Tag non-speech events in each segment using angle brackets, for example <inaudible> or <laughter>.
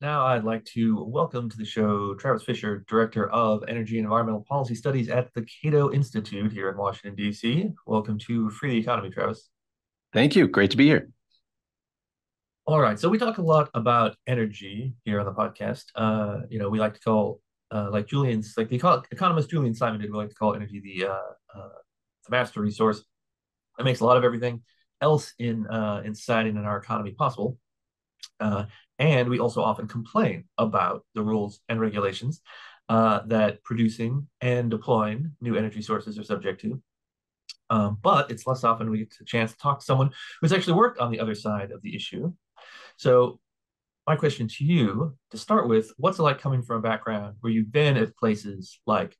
Now I'd like to welcome to the show Travis Fisher, Director of Energy and Environmental Policy Studies at the Cato Institute here in Washington, D.C. Welcome to Free the Economy, Travis. Thank you. Great to be here. All right. So we talk a lot about energy here on the podcast. Uh, you know, we like to call, uh, like Julian's, like the economist Julian Simon did, we like to call energy the, uh, uh, the master resource. It makes a lot of everything else in, uh, in society and in our economy possible. Uh, and we also often complain about the rules and regulations uh, that producing and deploying new energy sources are subject to. Um, but it's less often we get a chance to talk to someone who's actually worked on the other side of the issue. So my question to you to start with, what's it like coming from a background where you've been at places like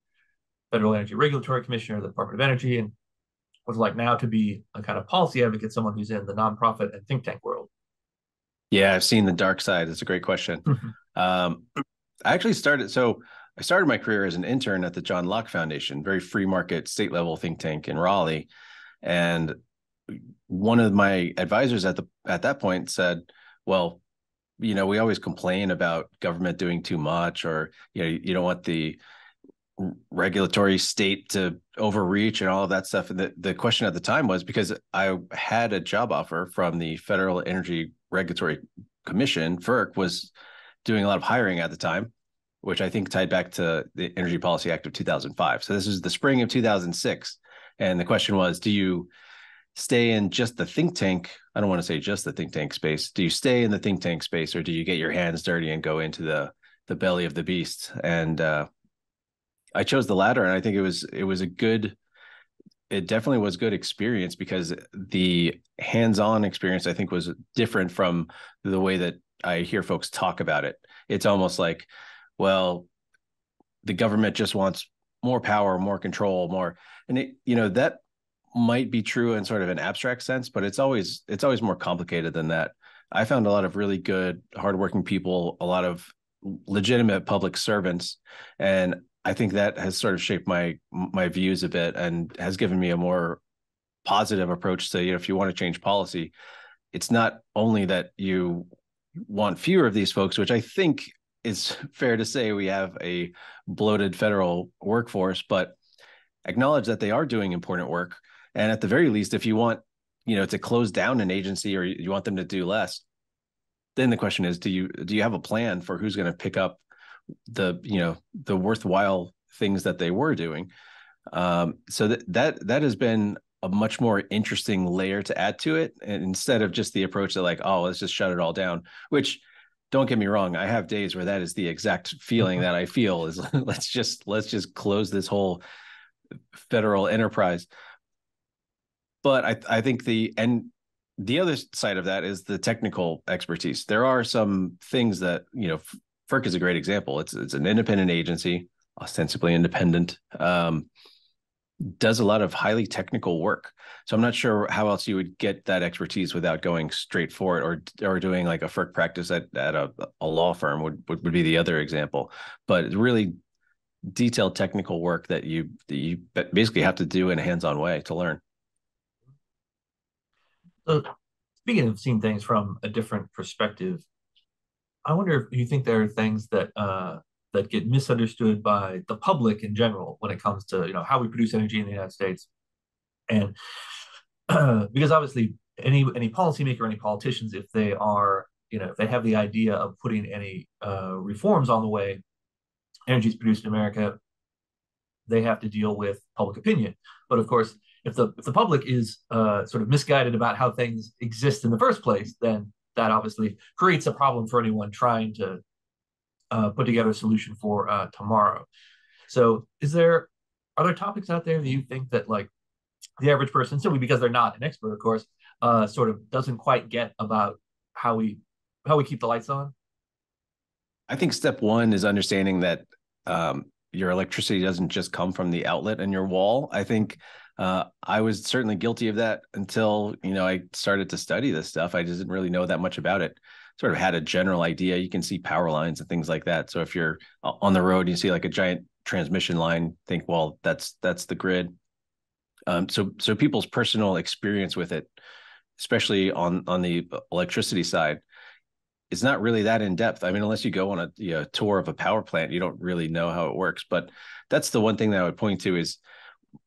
Federal Energy Regulatory Commission or the Department of Energy, and what's it like now to be a kind of policy advocate, someone who's in the nonprofit and think tank world? Yeah, I've seen the dark side. It's a great question. Mm-hmm. Um, I actually started so I started my career as an intern at the John Locke Foundation, very free market state level think tank in Raleigh, and one of my advisors at the at that point said, "Well, you know, we always complain about government doing too much, or you know, you don't want the regulatory state to overreach and all of that stuff." And the the question at the time was because I had a job offer from the Federal Energy Regulatory Commission, FERC, was doing a lot of hiring at the time, which I think tied back to the Energy Policy Act of 2005. So this was the spring of 2006. And the question was do you stay in just the think tank? I don't want to say just the think tank space. Do you stay in the think tank space or do you get your hands dirty and go into the the belly of the beast? And uh, I chose the latter, and I think it was it was a good it definitely was good experience because the hands-on experience I think was different from the way that I hear folks talk about it. It's almost like, well, the government just wants more power, more control, more, and it, you know, that might be true in sort of an abstract sense, but it's always it's always more complicated than that. I found a lot of really good, hardworking people, a lot of legitimate public servants, and I think that has sort of shaped my my views a bit and has given me a more positive approach to you know if you want to change policy, it's not only that you want fewer of these folks, which I think is <laughs> fair to say we have a bloated federal workforce, but acknowledge that they are doing important work. And at the very least, if you want, you know, to close down an agency or you want them to do less, then the question is, do you do you have a plan for who's going to pick up the you know the worthwhile things that they were doing. Um, so that that that has been a much more interesting layer to add to it, and instead of just the approach that like, oh, let's just shut it all down. Which, don't get me wrong, I have days where that is the exact feeling that I feel is <laughs> let's just let's just close this whole federal enterprise. But I I think the and the other side of that is the technical expertise. There are some things that you know FERC is a great example. It's it's an independent agency, ostensibly independent, um, does a lot of highly technical work. So I'm not sure how else you would get that expertise without going straight for it, or or doing like a FERC practice at at a, a law firm would, would would be the other example. But really detailed technical work that you that you basically have to do in a hands-on way to learn. So speaking of seeing things from a different perspective, I wonder if you think there are things that uh, that get misunderstood by the public in general when it comes to you know how we produce energy in the United States, and uh, <clears throat> because obviously any any policymaker, any politicians, if they are you know if they have the idea of putting any uh, reforms on the way, energy is produced in America, they have to deal with public opinion. But of course, if the if the public is uh, sort of misguided about how things exist in the first place, then that obviously creates a problem for anyone trying to uh, put together a solution for uh, tomorrow. So, is there are there topics out there that you think that like the average person, simply because they're not an expert, of course, uh, sort of doesn't quite get about how we how we keep the lights on? I think step one is understanding that um, your electricity doesn't just come from the outlet in your wall. I think uh, I was certainly guilty of that until you know I started to study this stuff. I just didn't really know that much about it. Sort of had a general idea. You can see power lines and things like that. So if you're uh, on the road, and you see like a giant transmission line. Think, well, that's that's the grid. Um, so so people's personal experience with it, especially on on the electricity side, is not really that in depth. I mean, unless you go on a you know, tour of a power plant, you don't really know how it works. But that's the one thing that I would point to is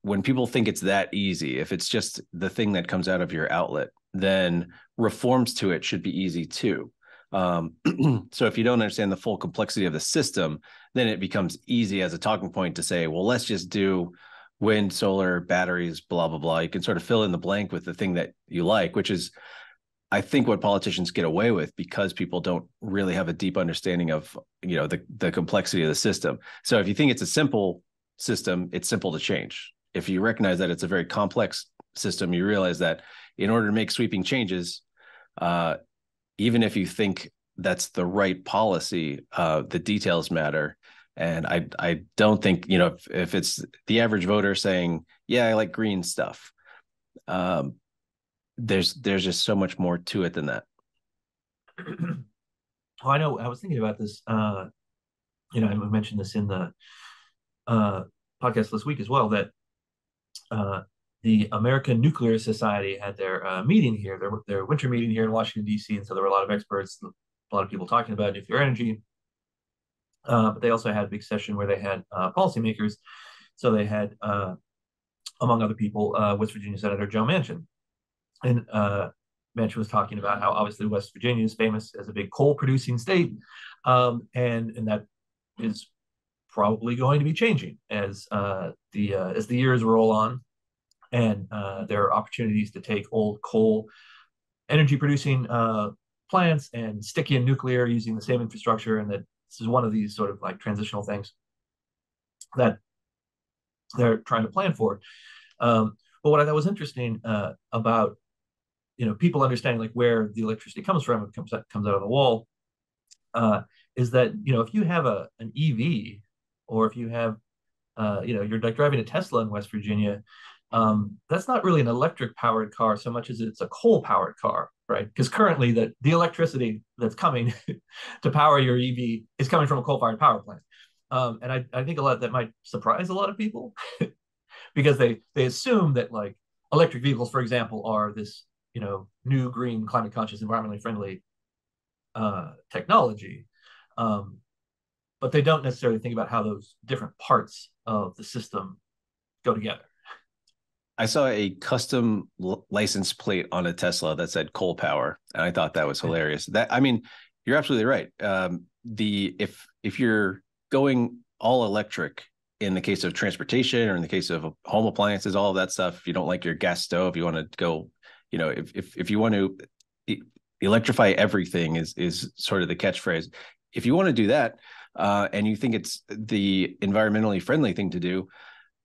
when people think it's that easy, if it's just the thing that comes out of your outlet, then reforms to it should be easy too. Um, <clears throat> so if you don't understand the full complexity of the system, then it becomes easy as a talking point to say, well, let's just do wind, solar, batteries, blah, blah, blah. You can sort of fill in the blank with the thing that you like, which is, I think, what politicians get away with because people don't really have a deep understanding of, you know, the, the complexity of the system. So if you think it's a simple system, it's simple to change. If you recognize that it's a very complex system, you realize that in order to make sweeping changes, uh, even if you think that's the right policy, uh, the details matter. And I I don't think you know if, if it's the average voter saying yeah I like green stuff, um, there's there's just so much more to it than that. <clears throat> well, I know I was thinking about this. Uh, you know, I mentioned this in the uh, podcast this week as well. That uh, the American Nuclear Society had their uh, meeting here, their, their winter meeting here in Washington, D.C. And so there were a lot of experts, a lot of people talking about nuclear energy. Uh, but they also had a big session where they had uh, policymakers. So they had, uh, among other people, uh, West Virginia Senator Joe Manchin. And uh, Manchin was talking about how obviously West Virginia is famous as a big coal producing state. Um, and, and that is probably going to be changing as the as the years roll on and uh, there are opportunities to take old coal energy producing uh, plants and stick in nuclear using the same infrastructure. And that this is one of these sort of like transitional things that they're trying to plan for. Um, but what i thought was interesting uh, about you know people understanding like where the electricity comes from it comes out, comes out of the wall uh, is that you know if you have a an ev or if you have uh, you know you're like driving a tesla in west virginia um, that's not really an electric powered car so much as it's a coal powered car, right? Because currently the, the electricity that's coming <laughs> to power your EV is coming from a coal fired power plant. Um, and I, I think a lot that might surprise a lot of people <laughs> because they they assume that like electric vehicles, for example, are this you know new green, climate conscious, environmentally friendly uh, technology, um, but they don't necessarily think about how those different parts of the system go together. I saw a custom l- license plate on a Tesla that said coal power, and I thought that was hilarious. That I mean, you're absolutely right. Um, the if if you're going all electric in the case of transportation or in the case of home appliances, all of that stuff, if you don't like your gas stove, if you want to go, you know, if if if you want to electrify everything is is sort of the catchphrase. If you want to do that, uh, and you think it's the environmentally friendly thing to do,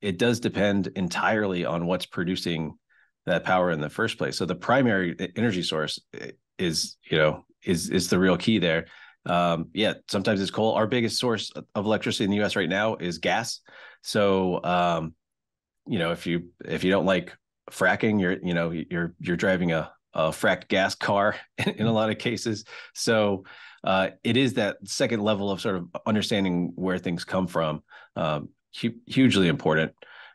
it does depend entirely on what's producing that power in the first place. So the primary energy source is, you know, is is the real key there. Um, yeah, sometimes it's coal. Our biggest source of electricity in the U.S. right now is gas. So, um, you know, if you if you don't like fracking, you're you know you're you're driving a, a fracked gas car <laughs> in a lot of cases. So uh, it is that second level of sort of understanding where things come from. Um, hu- hugely important.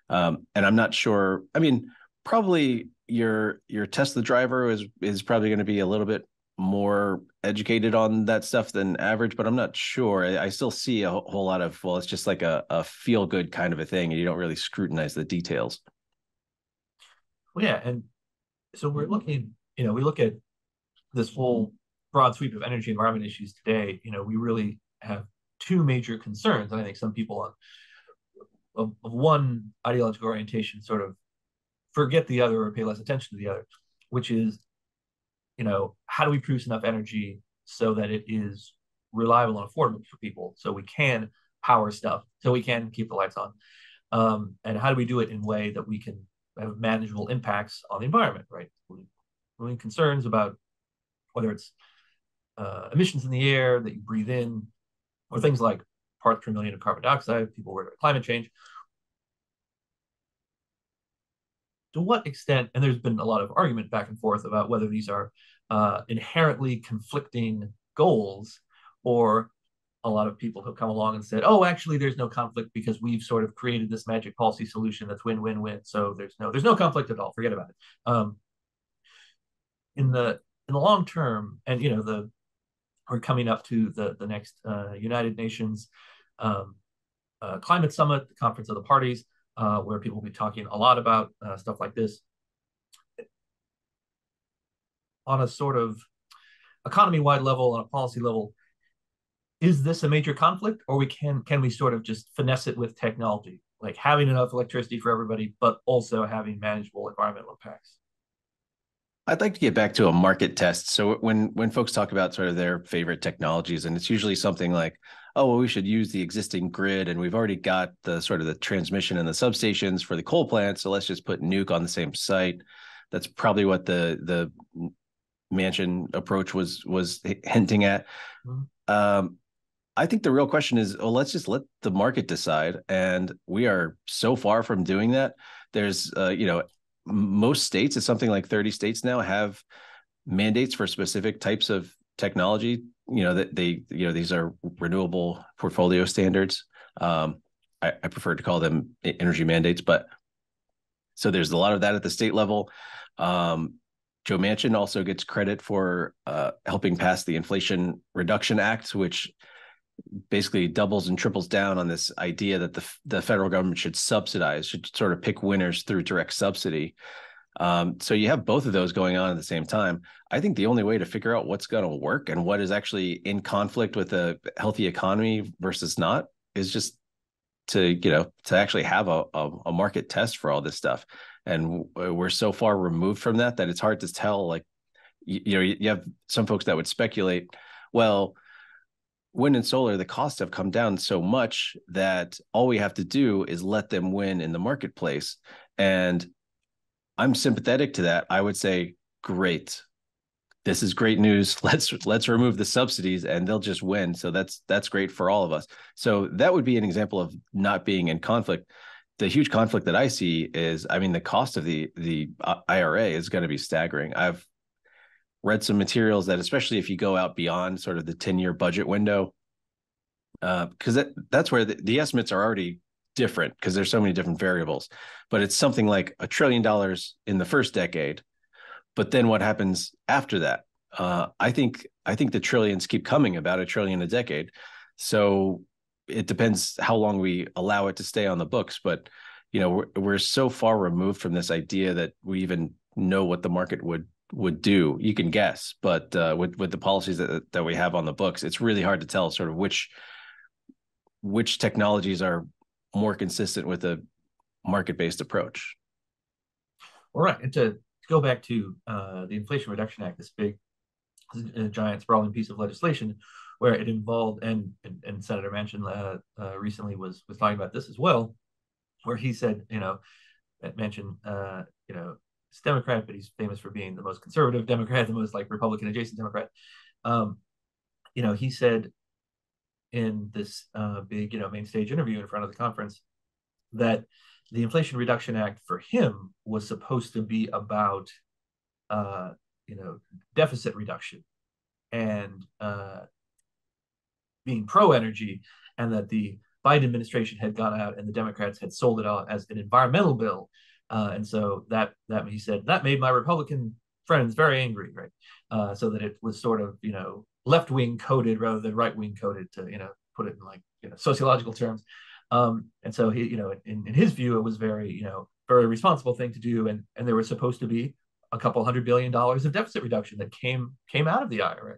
Um, and I'm not sure. I mean, probably your your Tesla driver is is probably going to be a little bit more educated on that stuff than average, but I'm not sure. I, I still see a whole lot of well, it's just like a, a feel good kind of a thing, and you don't really scrutinize the details. Well, yeah, and so we're looking. You know, we look at this whole broad sweep of energy environment issues today. You know, we really have two major concerns, and I think some people on of, of one ideological orientation sort of forget the other or pay less attention to the other, which is, you know, how do we produce enough energy so that it is reliable and affordable for people so we can power stuff, so we can keep the lights on? Um, and how do we do it in a way that we can have manageable impacts on the environment, right? Really concerns about whether it's uh, emissions in the air that you breathe in, or things like parts per million of carbon dioxide, people worry about climate change. To what extent, and there's been a lot of argument back and forth about whether these are uh, inherently conflicting goals or a lot of people have come along and said, oh, actually, there's no conflict because we've sort of created this magic policy solution that's win-win-win. So there's no there's no conflict at all. Forget about it. Um, in the in the long term, and you know the we're coming up to the the next uh, United Nations um, uh, climate summit, the conference of the parties, uh, where people will be talking a lot about uh, stuff like this on a sort of economy-wide level, on a policy level. Is this a major conflict, or we can can we sort of just finesse it with technology, like having enough electricity for everybody, but also having manageable environmental impacts? I'd like to get back to a market test. So when when folks talk about sort of their favorite technologies, and it's usually something like, oh, well, we should use the existing grid, and we've already got the sort of the transmission and the substations for the coal plant, so let's just put nuke on the same site. That's probably what the the Manchin approach was was hinting at. Mm-hmm. Um, I think the real question is, well, let's just let the market decide, and we are so far from doing that. There's, uh, you know, most states, it's something like 30 states now, have mandates for specific types of technology. You know that they, you know, these are renewable portfolio standards. Um, I, I prefer to call them energy mandates, but so there's a lot of that at the state level. Um, Joe Manchin also gets credit for uh, helping pass the Inflation Reduction Act, which basically doubles and triples down on this idea that the the federal government should subsidize, should sort of pick winners through direct subsidy. Um, so you have both of those going on at the same time. I think the only way to figure out what's going to work and what is actually in conflict with a healthy economy versus not is just to you know to actually have a, a, a market test for all this stuff. And we're so far removed from that that it's hard to tell. Like you, you know, you have some folks that would speculate, well wind and solar, the costs have come down so much that all we have to do is let them win in the marketplace. And I'm sympathetic to that. I would say, great. This is great news. <laughs> Let's let's remove the subsidies and they'll just win. So that's that's great for all of us. So that would be an example of not being in conflict. The huge conflict that I see is, I mean, the cost of the the uh, IRA is going to be staggering. I've read some materials that especially if you go out beyond sort of the 10 year budget window because uh, that, that's where the, the estimates are already different because there's so many different variables. But it's something like a trillion dollars in the first decade but then what happens after that? Uh, i think i think the trillions keep coming about a trillion a decade. So it depends how long we allow it to stay on the books but you know we're, we're so far removed from this idea that we even know what the market would would do. You can guess, but uh, with with the policies that that we have on the books, it's really hard to tell sort of which which technologies are more consistent with a market based approach. All right, and to, go back to uh, the Inflation Reduction Act, this big, giant, sprawling piece of legislation, where it involved and and, and Senator Manchin uh, uh, recently was was talking about this as well, where he said, you know, Manchin, uh, you know, he's Democrat, but he's famous for being the most conservative Democrat, the most like Republican adjacent Democrat. Um, you know, he said in this uh, big, you know, main stage interview in front of the conference that the Inflation Reduction Act for him was supposed to be about, uh, you know, deficit reduction and uh, being pro energy, and that the Biden administration had gone out and the Democrats had sold it out as an environmental bill uh, and so that that he said that made my Republican friends very angry, right? Uh, so that it was sort of you know left wing coded rather than right wing coded to you know put it in like you know sociological terms. Um, and so he you know in, in his view it was very you know very responsible thing to do, and and there was supposed to be a couple hundred billion dollars of deficit reduction that came came out of the IRA.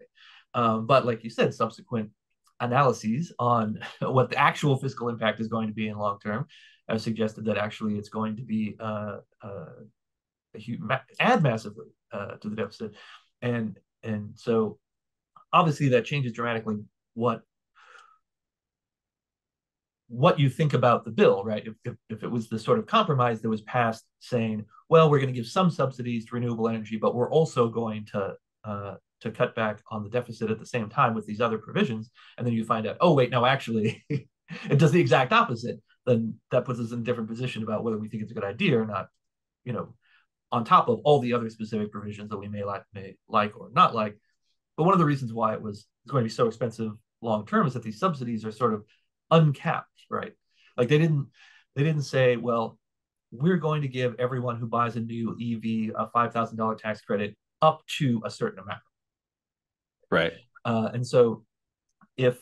Um, but like you said, subsequent analyses on <laughs> what the actual fiscal impact is going to be in long term have suggested that actually it's going to be uh, uh, huge, add massively uh, to the deficit, and and so obviously that changes dramatically what what you think about the bill, right? If, if, if, it was the sort of compromise that was passed saying, well, we're going to give some subsidies to renewable energy, but we're also going to uh, to cut back on the deficit at the same time with these other provisions, and then you find out, oh wait, no, actually, <laughs> it does the exact opposite then that puts us in a different position about whether we think it's a good idea or not. You know, on top of all the other specific provisions that we may like, may like or not like. But one of the reasons why it was going to be so expensive long term is that these subsidies are sort of uncapped, right? Like they didn't they didn't say, well, we're going to give everyone who buys a new EV a five thousand dollar tax credit up to a certain amount. Right. Uh, and so if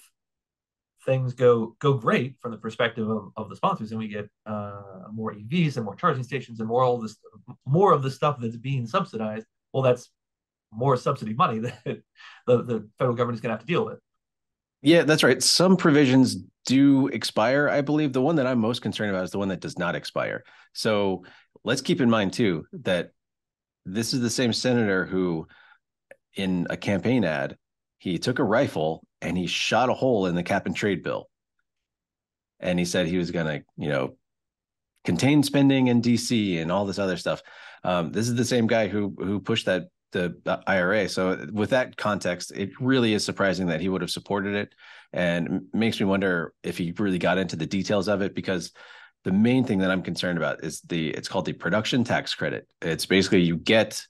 things go go great from the perspective of, of the sponsors and we get uh, more evs and more charging stations and more all this more of the stuff that's being subsidized well that's more subsidy money <laughs> that the, the federal government is going to have to deal with. Yeah that's right. Some provisions do expire. I believe the one that i'm most concerned about is the one that does not expire. So let's keep in mind too that this is the same senator who in a campaign ad he took a rifle and he shot a hole in the cap and trade bill. And he said he was going to, you know, contain spending in DC and all this other stuff. Um, this is the same guy who who pushed that the, the IRA. So with that context, it really is surprising that he would have supported it, and makes me wonder if he really got into the details of it because the main thing that I'm concerned about is the it's called the production tax credit. It's basically you get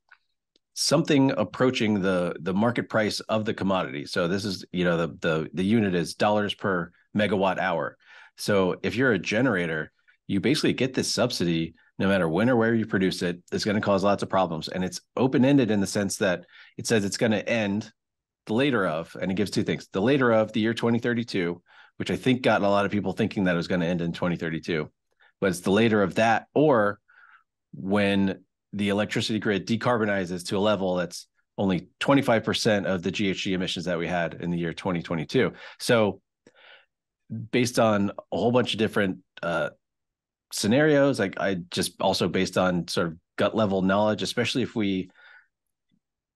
something approaching the the market price of the commodity. So this is you know the the the unit is dollars per megawatt hour. So if you're a generator, you basically get this subsidy no matter when or where you produce it. It's going to cause lots of problems, and it's open ended in the sense that it says it's going to end the later of, and it gives two things: the later of the year 2032, which I think got a lot of people thinking that it was going to end in 2032, but it's the later of that, or when the electricity grid decarbonizes to a level that's only 25% of the GHG emissions that we had in the year 2022. So, based on a whole bunch of different uh, scenarios, like I just also based on sort of gut level knowledge, especially if we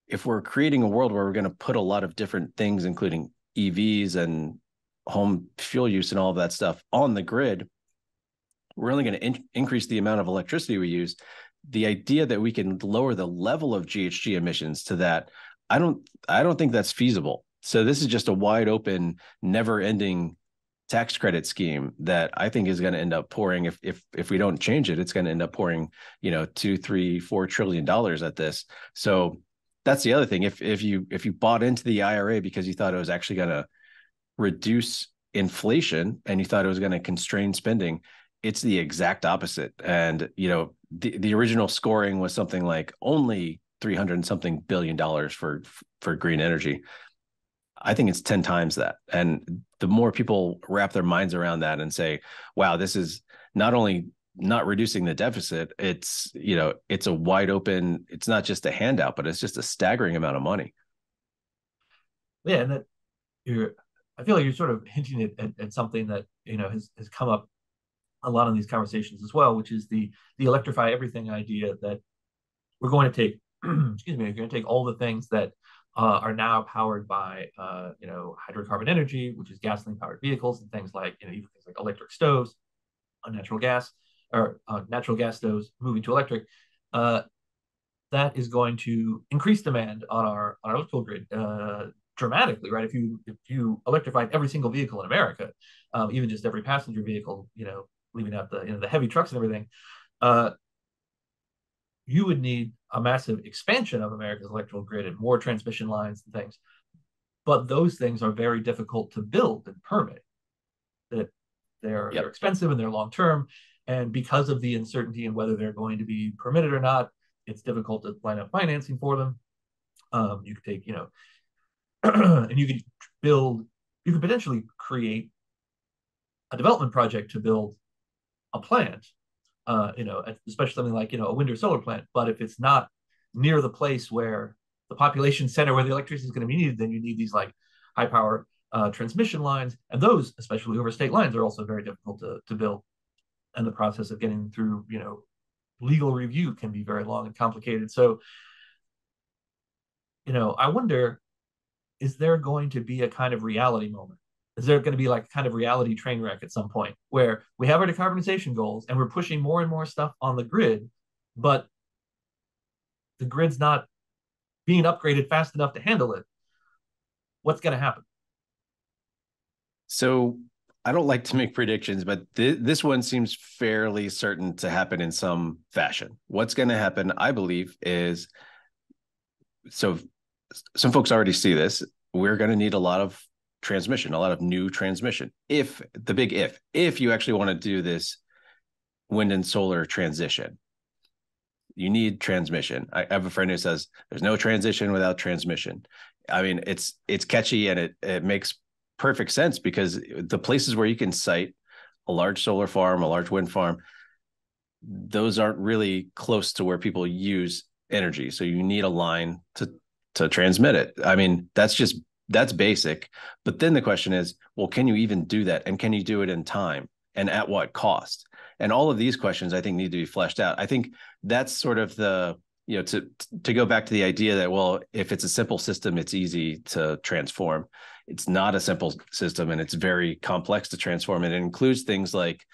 if we're creating a world where we're going to put a lot of different things, including EVs and home fuel use and all of that stuff on the grid, we're only going to in- increase the amount of electricity we use the idea that we can lower the level of GHG emissions to that, I don't I don't think that's feasible. So this is just a wide open, never ending tax credit scheme that I think is going to end up pouring if if if we don't change it, it's going to end up pouring, you know, two, three, four trillion dollars at this. So that's the other thing. If if you if you bought into the IRA because you thought it was actually going to reduce inflation and you thought it was going to constrain spending, it's the exact opposite. And you know, the, the original scoring was something like only 300 something billion dollars for for green energy. I think it's 10 times that. And the more people wrap their minds around that and say wow this is not only not reducing the deficit it's you know it's a wide open it's not just a handout but it's just a staggering amount of money. Yeah and that you're i feel like you're sort of hinting at, at, at something that you know has, has come up a lot in these conversations as well, which is the the electrify everything idea that we're going to take, <clears throat> excuse me, we're going to take all the things that uh, are now powered by uh, you know hydrocarbon energy, which is gasoline powered vehicles and things like you know even things like electric stoves, natural gas or uh, natural gas stoves moving to electric. Uh, that is going to increase demand on our on our electrical grid uh, dramatically, right? If you if you electrified every single vehicle in America, um, even just every passenger vehicle, you know, leaving out the you know the heavy trucks and everything, uh, you would need a massive expansion of America's electrical grid and more transmission lines and things. But those things are very difficult to build and permit. That they're, yep. they're expensive and they're long term, and because of the uncertainty in whether they're going to be permitted or not, it's difficult to line up financing for them. Um, you could take, you know, <clears throat> and you could build, you could potentially create a development project to build a plant, uh, you know, especially something like you know a wind or solar plant. But if it's not near the place where the population center where the electricity is going to be needed, then you need these like high power uh, transmission lines, and those, especially over state lines, are also very difficult to to build. And the process of getting through, you know, legal review can be very long and complicated. So, you know, I wonder, is there going to be a kind of reality moment is there going to be like kind of reality train wreck at some point where we have our decarbonization goals and we're pushing more and more stuff on the grid, but the grid's not being upgraded fast enough to handle it? What's going to happen? So I don't like to make predictions, but th- this one seems fairly certain to happen in some fashion. What's going to happen, I believe, is so some folks already see this. We're going to need a lot of transmission, a lot of new transmission. If the big if, if you actually want to do this wind and solar transition, you need transmission. I have a friend who says there's no transition without transmission. I mean, it's it's catchy and it it makes perfect sense because the places where you can site a large solar farm, a large wind farm, those aren't really close to where people use energy. So you need a line to to transmit it. I mean, that's just that's basic. But then the question is, well, can you even do that? And can you do it in time? And at what cost? And all of these questions I think need to be fleshed out. I think that's sort of the you know to to go back to the idea that well if it's a simple system it's easy to transform it's not a simple system and it's very complex to transform and it includes things like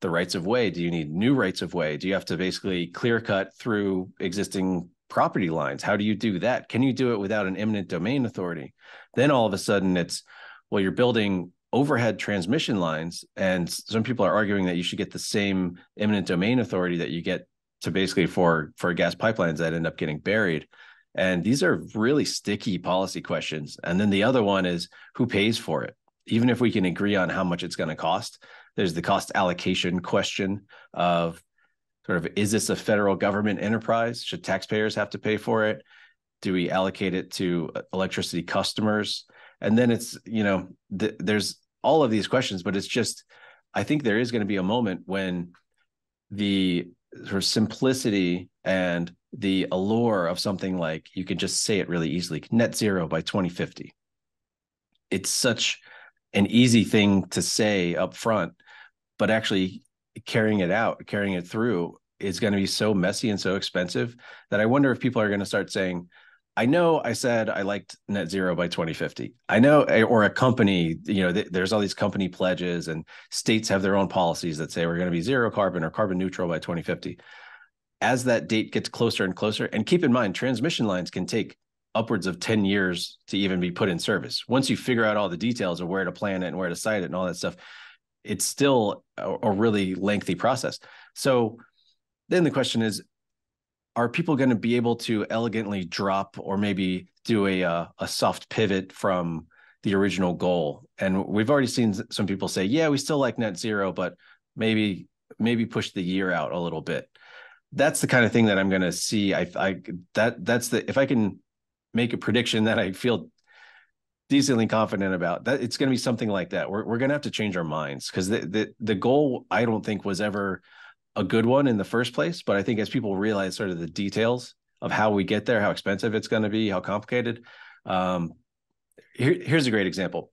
the rights of way do you need new rights of way do you have to basically clear cut through existing property lines. How do you do that? Can you do it without an eminent domain authority? Then all of a sudden it's well you're building overhead transmission lines and some people are arguing that you should get the same eminent domain authority that you get to basically for for gas pipelines that end up getting buried. And these are really sticky policy questions. And then the other one is who pays for it? Even if we can agree on how much it's going to cost there's the cost allocation question of sort of is this a federal government enterprise? Should taxpayers have to pay for it? Do we allocate it to electricity customers? And then it's you know th- there's all of these questions but it's just i think there is going to be a moment when the sort of simplicity and the allure of something like you can just say it really easily net zero by 2050 it's such an easy thing to say up front but actually carrying it out carrying it through is going to be so messy and so expensive that i wonder if people are going to start saying I know I said I liked net zero by 2050. I know, eh, or a company, you know, th- there's all these company pledges and states have their own policies that say we're going to be zero carbon or carbon neutral by 2050. As that date gets closer and closer, and keep in mind, transmission lines can take upwards of 10 years to even be put in service. Once you figure out all the details of where to plan it and where to site it and all that stuff, it's still a, a really lengthy process. So then the question is are people going to be able to elegantly drop or maybe do a uh, a soft pivot from the original goal? And we've already seen some people say, "Yeah, we still like net zero, but maybe maybe push the year out a little bit." That's the kind of thing that I'm going to see. I, I that that's the if I can make a prediction that I feel decently confident about that it's going to be something like that we're, we're going to have to change our minds because the, the the goal i don't think was ever a good one in the first place. But I think as people realize sort of the details of how we get there, how expensive it's going to be, how complicated. Um, here, here's a great example.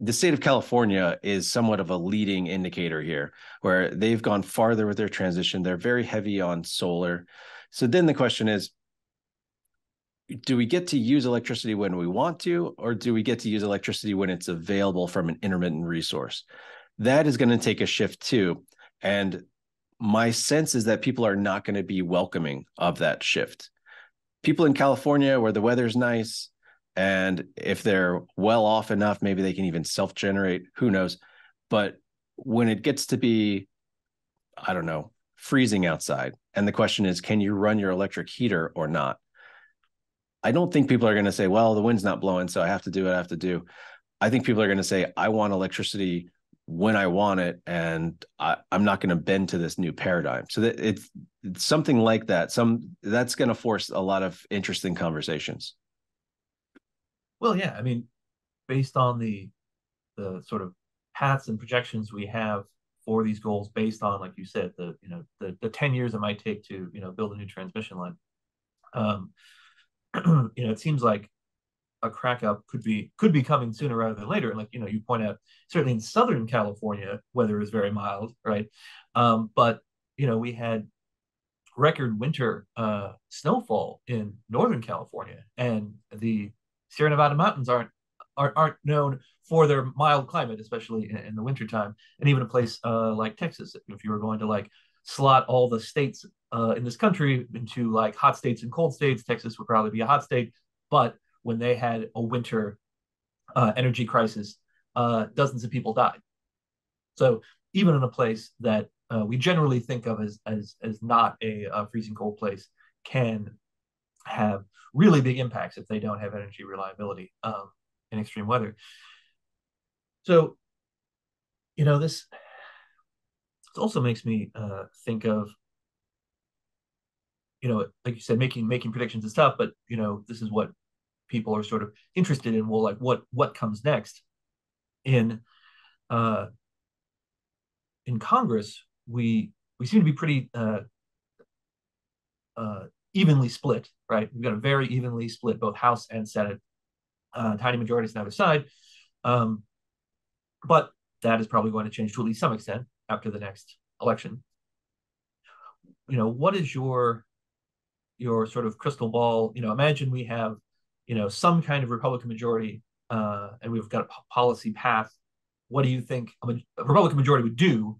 The state of California is somewhat of a leading indicator here, where they've gone farther with their transition. They're very heavy on solar. So then the question is, do we get to use electricity when we want to, or do we get to use electricity when it's available from an intermittent resource? That is going to take a shift too. And my sense is that people are not going to be welcoming of that shift. People in California where the weather's nice and if they're well off enough, maybe they can even self generate, who knows. But when it gets to be, I don't know, freezing outside, and the question is, can you run your electric heater or not? I don't think people are going to say, well, the wind's not blowing, so I have to do what I have to do. I think people are going to say, I want electricity when I want it, and I, am not going to bend to this new paradigm. So that it's, it's something like that. Some that's going to force a lot of interesting conversations. Well, yeah, I mean, based on the the sort of paths and projections we have for these goals, based on, like you said, the you know the the ten years it might take to you know build a new transmission line. Um, <clears throat> you know, it seems like a crack up could be could be coming sooner rather than later. And like you know, you point out certainly in Southern California, weather is very mild, right? Um, but you know, we had record winter uh, snowfall in Northern California, and the Sierra Nevada mountains aren't aren't, aren't known for their mild climate, especially in, in the wintertime. And even a place uh, like Texas, if you were going to like slot all the states uh, in this country into like hot states and cold states, Texas would probably be a hot state. But when they had a winter uh, energy crisis, uh, dozens of people died. So even in a place that uh, we generally think of as as as not a, a, freezing cold place, can have really big impacts if they don't have energy reliability um, in extreme weather. So, you know, this, this also makes me uh, think of you know, like you said, making making predictions is tough, but you know, this is what people are sort of interested in. Well, like what what comes next in uh, in Congress? We we seem to be pretty uh, uh, evenly split, right? We've got a very evenly split both House and Senate, uh, tiny majorities on either side. Um, but that is probably going to change to at least some extent after the next election. You know, what is your your sort of crystal ball? You know, imagine we have, you know, some kind of Republican majority, uh, and we've got a policy path. What do you think a, a Republican majority would do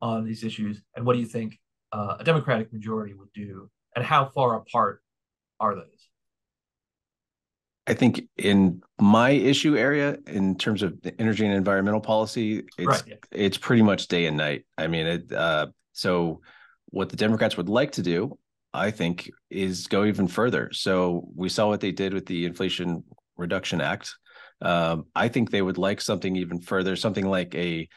on these issues, and what do you think uh, a Democratic majority would do, and how far apart are those? I think in my issue area, in terms of energy and environmental policy, it's right, yeah. it's pretty much day and night. I mean, it, uh, so what the Democrats would like to do, I think, is go even further. So we saw what they did with the Inflation Reduction Act. Um, I think they would like something even further, something like a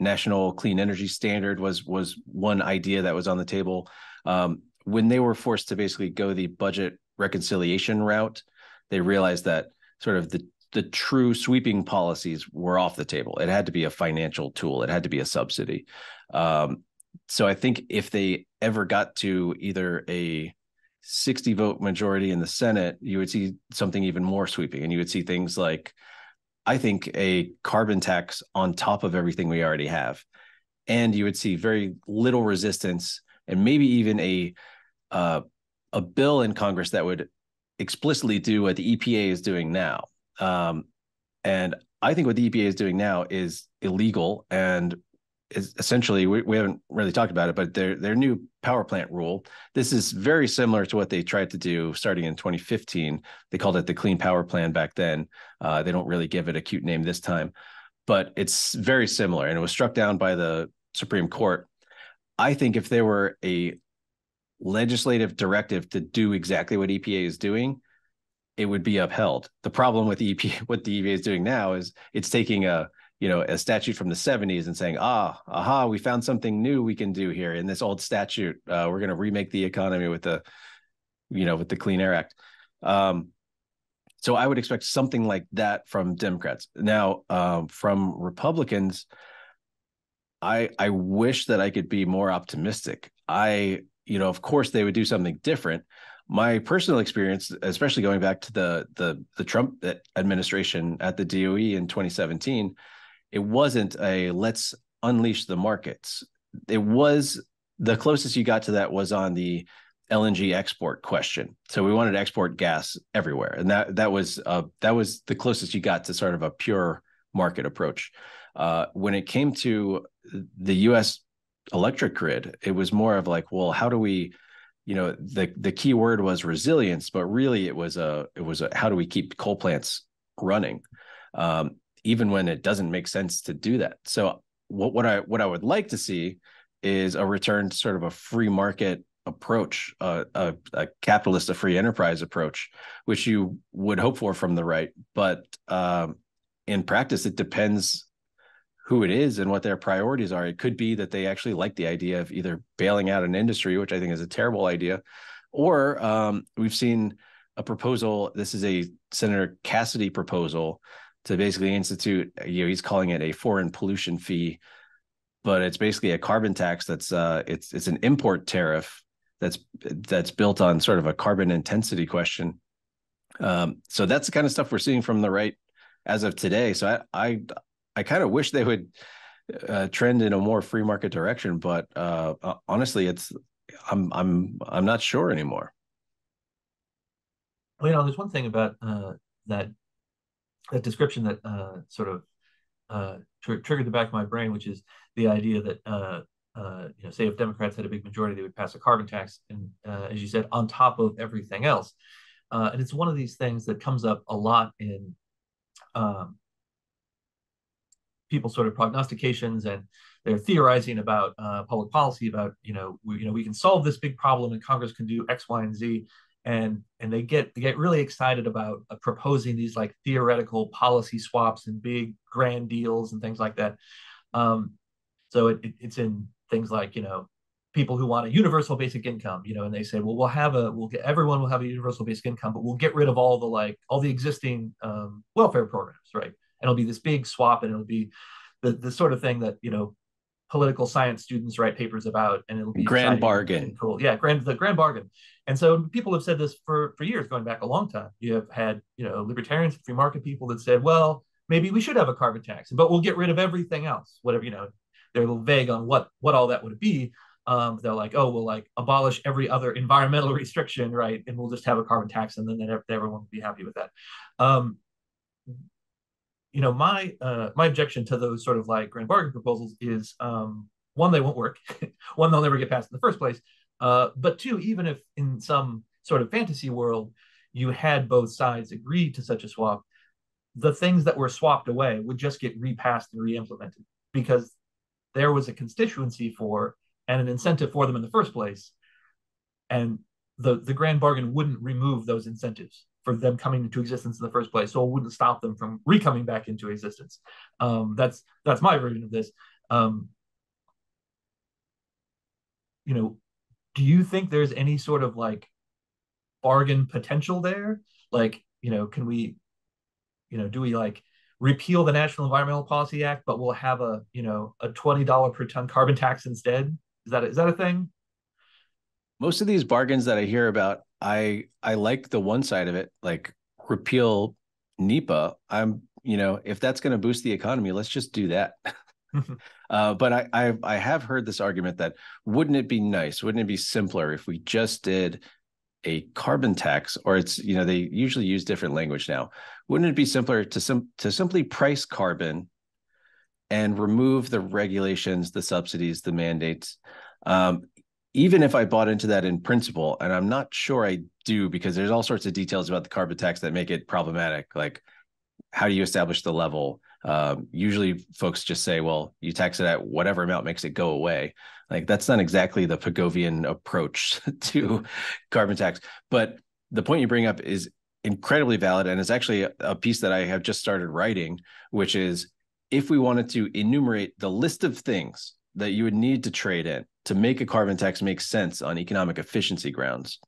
national clean energy standard was was one idea that was on the table. Um, when they were forced to basically go the budget reconciliation route they realized that sort of the the true sweeping policies were off the table. It had to be a financial tool. It had to be a subsidy. Um, so I think if they ever got to either a 60 vote majority in the Senate, you would see something even more sweeping, and you would see things like, I think, a carbon tax on top of everything we already have, and you would see very little resistance, and maybe even a uh, a bill in Congress that would explicitly do what the EPA is doing now. Um, and I think what the EPA is doing now is illegal and is essentially we, we haven't really talked about it, but their their new power plant rule. This is very similar to what they tried to do starting in 2015. They called it the Clean Power Plan back then. Uh, they don't really give it a cute name this time, but it's very similar, and it was struck down by the Supreme Court. I think if there were a legislative directive to do exactly what EPA is doing, it would be upheld. The problem with EPA, <laughs> what the EPA is doing now is it's taking a you know a statute from the 70s and saying ah aha we found something new we can do here in this old statute. Uh, we're going to remake the economy with the you know with the clean air act. Um, so i would expect something like that from democrats. Now um, from republicans i i wish that i could be more optimistic. I you know, of course they would do something different. My personal experience, especially going back to the the the Trump administration at the DOE in 2017, it wasn't a let's unleash the markets. It was the closest you got to that was on the LNG export question. So we wanted to export gas everywhere, and that that was uh, that was the closest you got to sort of a pure market approach. Uh, when it came to the U.S electric grid. It was more of like, well, how do we, you know, the the key word was resilience, but really it was a it was a how do we keep coal plants running, um, even when it doesn't make sense to do that. So what what I what I would like to see is a return to sort of a free market approach, uh, a, a capitalist, a free enterprise approach, which you would hope for from the right. But um, in practice, it depends who it is and what their priorities are. It could be that they actually like the idea of either bailing out an industry, which I think is a terrible idea, or um, we've seen a proposal. This is a Senator Cassidy proposal to basically institute. You know, he's calling it a foreign pollution fee, but it's basically a carbon tax. That's uh, it's it's an import tariff that's that's built on sort of a carbon intensity question. Um, so that's the kind of stuff we're seeing from the right as of today. So I I I kind of wish they would uh, trend in a more free market direction, but uh, uh, honestly, it's I'm I'm I'm not sure anymore. Well, you know, there's one thing about uh, that that description that uh, sort of uh, tr- triggered the back of my brain, which is the idea that uh, uh, you know, say if Democrats had a big majority, they would pass a carbon tax, and uh, as you said, on top of everything else. Uh, and it's one of these things that comes up a lot in um, people's sort of prognostications and they're theorizing about uh, public policy about you know we, you know we can solve this big problem and Congress can do X, Y, and Z, and and they get they get really excited about uh, proposing these like theoretical policy swaps and big grand deals and things like that. Um, so it, it, it's in things like you know people who want a universal basic income, you know, and they say, well, we'll have a, we'll get everyone will have a universal basic income, but we'll get rid of all the like all the existing um, welfare programs, right? And it'll be this big swap, and it'll be the the sort of thing that you know political science students write papers about, and it'll be grand bargain. Cool, yeah, grand the grand bargain. And so people have said this for for years, going back a long time. You have had you know libertarians, free market people that said, well, maybe we should have a carbon tax, but we'll get rid of everything else, whatever you know. They're a little vague on what what all that would be. Um, they're like, oh, we'll like abolish every other environmental <laughs> restriction, right? And we'll just have a carbon tax, and then everyone will be happy with that. Um, you know, my uh, my objection to those sort of like grand bargain proposals is um, one, they won't work. <laughs> one, they'll never get passed in the first place. Uh, but two, even if in some sort of fantasy world you had both sides agree to such a swap, the things that were swapped away would just get repassed and re-implemented because there was a constituency for and an incentive for them in the first place. And the, the grand bargain wouldn't remove those incentives for them coming into existence in the first place. So it wouldn't stop them from recoming back into existence. Um, that's that's my version of this. Um, you know, do you think there's any sort of like bargain potential there? Like, you know, can we, you know, do we like repeal the National Environmental Policy Act, but we'll have a, you know, a $20 per ton carbon tax instead? Is that is that a thing? Most of these bargains that I hear about, I I like the one side of it, like repeal NEPA. I'm, you know, if that's going to boost the economy, let's just do that. <laughs> <laughs> uh, but I, I I have heard this argument that wouldn't it be nice? Wouldn't it be simpler if we just did a carbon tax, or it's you know they usually use different language now. Wouldn't it be simpler to sim- to simply price carbon and remove the regulations, the subsidies, the mandates. Um, even if I bought into that in principle, and I'm not sure I do because there's all sorts of details about the carbon tax that make it problematic. Like, how do you establish the level? Um, usually, folks just say, "Well, you tax it at whatever amount makes it go away." Like, that's not exactly the Pigovian approach <laughs> to carbon tax. But the point you bring up is incredibly valid, and it's actually a piece that I have just started writing, which is if we wanted to enumerate the list of things that you would need to trade in to make a carbon tax make sense on economic efficiency grounds.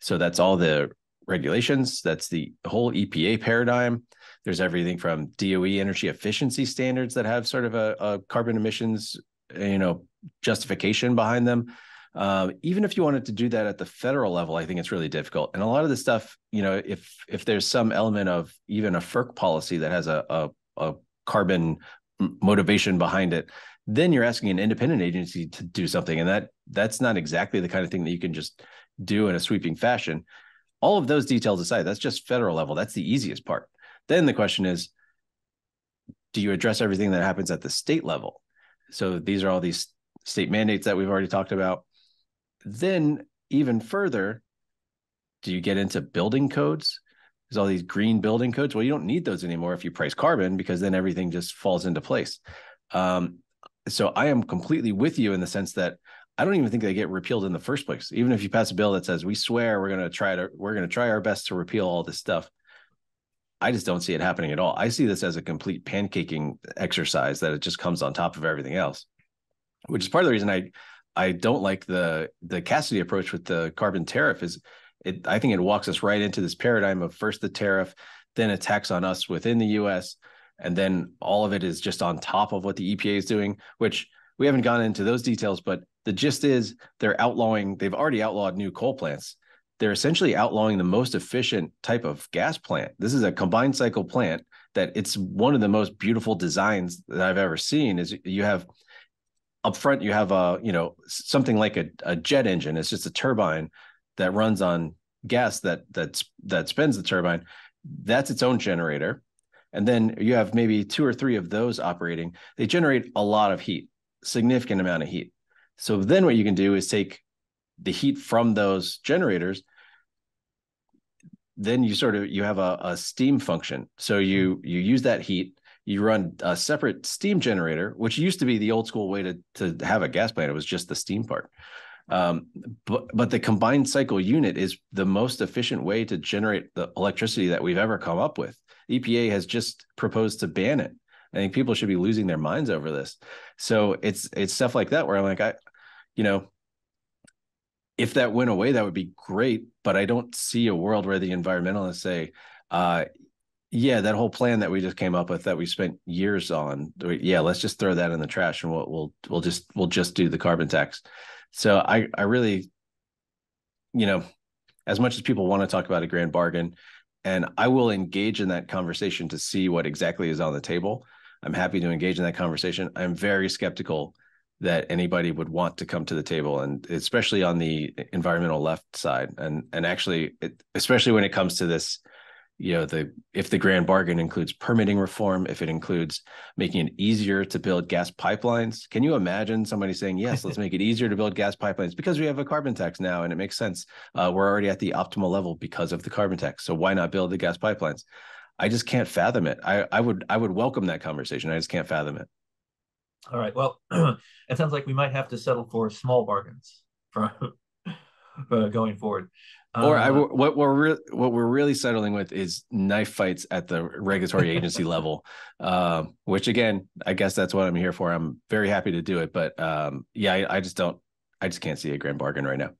So that's all the regulations, that's the whole EPA paradigm. There's everything from DOE energy efficiency standards that have sort of a, a carbon emissions, you know, justification behind them. Um, even if you wanted to do that at the federal level, I think it's really difficult. And a lot of the stuff, you know, if if there's some element of even a FERC policy that has a, a, a carbon motivation behind it then you're asking an independent agency to do something. And that that's not exactly the kind of thing that you can just do in a sweeping fashion. All of those details aside that's just federal level. That's the easiest part. Then the question is do you address everything that happens at the state level? So these are all these state mandates that we've already talked about. Then even further do you get into building codes? There's all these green building codes. Well, you don't need those anymore if you price carbon because then everything just falls into place. Um, so I am completely with you in the sense that I don't even think they get repealed in the first place. Even if you pass a bill that says we swear we're going to try to we're going to try our best to repeal all this stuff, I just don't see it happening at all. I see this as a complete pancaking exercise that it just comes on top of everything else, which is part of the reason I I don't like the the Cassidy approach with the carbon tariff is it I think it walks us right into this paradigm of first the tariff, then attacks on us within the US, and then all of it is just on top of what the EPA is doing, which we haven't gone into those details, but the gist is they're outlawing, they've already outlawed new coal plants. They're essentially outlawing the most efficient type of gas plant. This is a combined cycle plant that it's one of the most beautiful designs that I've ever seen is you have up front you have a you know something like a, a jet engine it's just a turbine that runs on gas that that's that spins the turbine that's its own generator and then you have maybe two or three of those operating they generate a lot of heat significant amount of heat. So then what you can do is take the heat from those generators then you sort of you have a, a steam function. So you hmm. you use that heat you run a separate steam generator which used to be the old school way to to have a gas plant. It was just the steam part um, but but the combined cycle unit is the most efficient way to generate the electricity that we've ever come up with. EPA has just proposed to ban it. I think people should be losing their minds over this. So it's it's stuff like that where I'm like, I, you know, if that went away, that would be great. But I don't see a world where the environmentalists say, uh, yeah, that whole plan that we just came up with that we spent years on, yeah, let's just throw that in the trash and we'll we'll we'll just we'll just do the carbon tax. So I I really, you know, as much as people want to talk about a grand bargain, and I will engage in that conversation to see what exactly is on the table. I'm happy to engage in that conversation. I'm very skeptical that anybody would want to come to the table and especially on the environmental left side and and actually it, especially when it comes to this you know the if the grand bargain includes permitting reform if it includes making it easier to build gas pipelines can you imagine somebody saying yes let's make it easier to build gas pipelines because we have a carbon tax now and it makes sense. Uh, we're already at the optimal level because of the carbon tax so why not build the gas pipelines? I just can't fathom it. I, I would i would welcome that conversation. I just can't fathom it. All right well <clears throat> it sounds like we might have to settle for small bargains <laughs> for uh, going forward or I, uh, what we're re- what we're really settling with is knife fights at the regulatory <laughs> agency level, uh, which again, I guess that's what I'm here for. I'm very happy to do it, but um, yeah, I, I, just don't, I just can't see a grand bargain right now.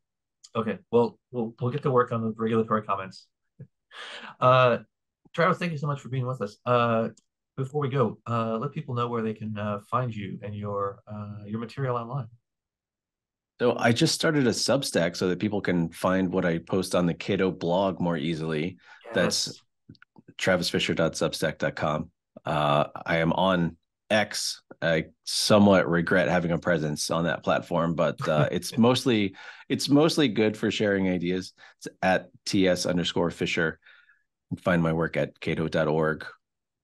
Okay, well, we'll we'll get to work on the regulatory comments. <laughs> Uh, Travis, thank you so much for being with us. Uh, before we go, uh, let people know where they can uh, find you and your uh, your material online. So I just started a Substack so that people can find what I post on the Cato blog more easily. Yes. That's travisfisher.substack.com. Uh, I am on X. I somewhat regret having a presence on that platform, but uh, <laughs> it's mostly it's mostly good for sharing ideas. It's at ts underscore Fisher. Find my work at cato.org.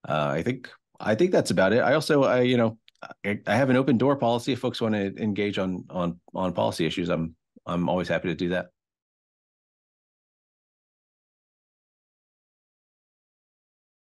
Uh, I think I think that's about it. I also I you know I have an open door policy. If folks want to engage on on on policy issues, I'm I'm always happy to do that.